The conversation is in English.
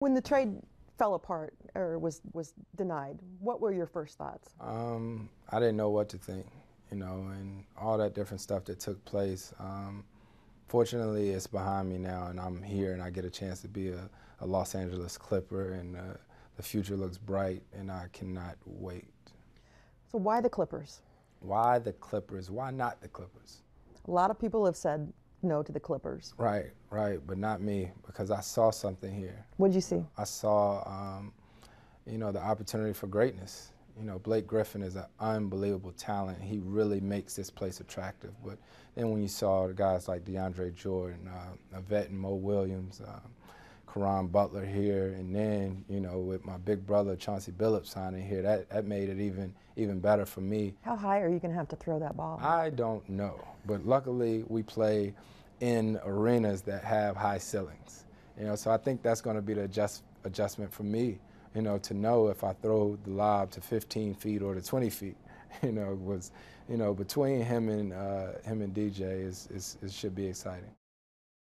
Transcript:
When the trade fell apart or was, was denied, what were your first thoughts? Um, I didn't know what to think, you know, and all that different stuff that took place. Um, fortunately, it's behind me now, and I'm here, and I get a chance to be a, a Los Angeles Clipper, and uh, the future looks bright, and I cannot wait. So why the Clippers? Why the Clippers? Why not the Clippers? A lot of people have said no to the Clippers. Right, right, but not me because I saw something here. What did you see? I saw, um, you know, the opportunity for greatness. You know, Blake Griffin is an unbelievable talent. He really makes this place attractive. But then when you saw the guys like DeAndre Jordan, uh, Yvette and Mo Williams, uh, Caron Butler here, and then you know with my big brother Chauncey Billups signing here, that that made it even even better for me. How high are you going to have to throw that ball? I don't know, but luckily we play in arenas that have high ceilings. You know, so I think that's going to be the adjust, adjustment for me. You know, to know if I throw the lob to 15 feet or to 20 feet. You know, was you know between him and uh, him and DJ is, is, is should be exciting.